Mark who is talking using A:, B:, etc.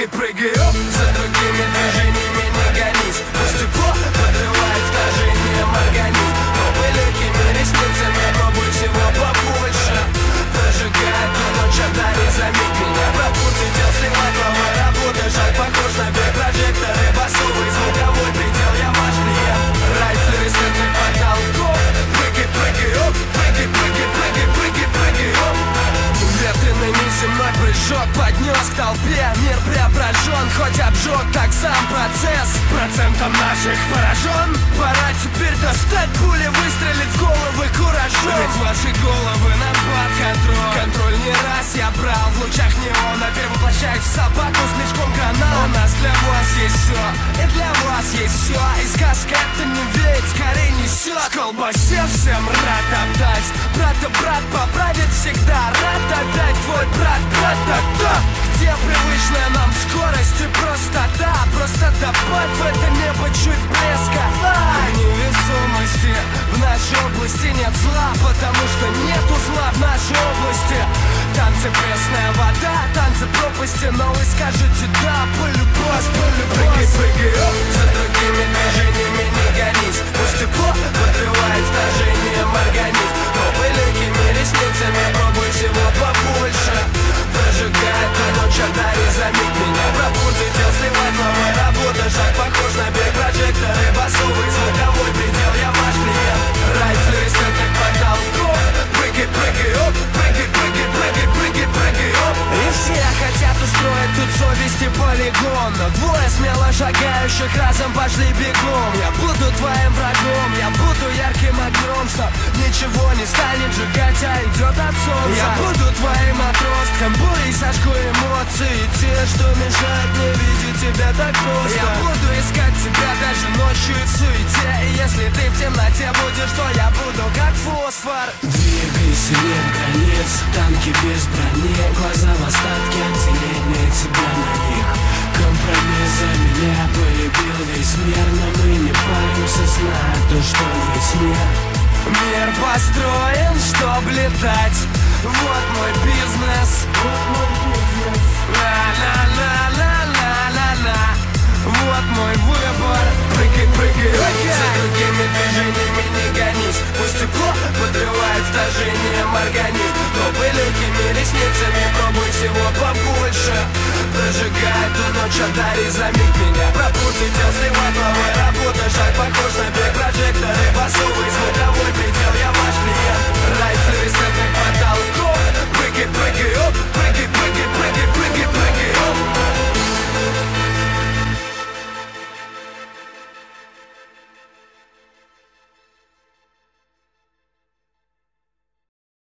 A: get, bring it up to the beginning. Обжег, так сам процесс. Процентом наших поражен Пора теперь достать пули, выстрелить в головы куражом. Ведь ваши головы нам под контроль. Контроль не раз я брал в лучах неона Перевоплощаюсь в собаку с мешком гранат У нас для вас есть все, и для вас есть все И сказка это не ведь, скорее несет В колбасе всем рад отдать. Брата брат поправит всегда. Рад отдать и простота Просто добавь в это небо чуть блеска. В невесомости в нашей области нет зла Потому что нету зла в нашей области. Танцы пресная вода, танцы пропасти Но вы скажете да, полюбовь, совести полигон Но двое смело шагающих разом пошли бегом. Я буду твоим врагом, я буду ярким огнем Что ничего не станет сжигать, а идет от солнца. Я буду твоим отростком, бурей сожгу эмоции. Те, что мешают мне видеть тебя так просто Я буду искать тебя даже ночью и в суете. И если ты в темноте будешь, то я буду как фосфор.
B: Двигайся, нет границ, танки без брони. Глаза паримся, зная то, что весь мир
A: Мир построен, чтоб летать. Вот мой бизнес. Вот мой бизнес. Ла-ла-ла-ла-ла-ла-ла. Вот мой выбор. Прыгай, прыгай, За другими движениями не гонись. Пусть тепло подрывает вторжением организм. Но пылюкими ресницами пробуй всего побольше. Прожигай ту ночь, одари, заметь меня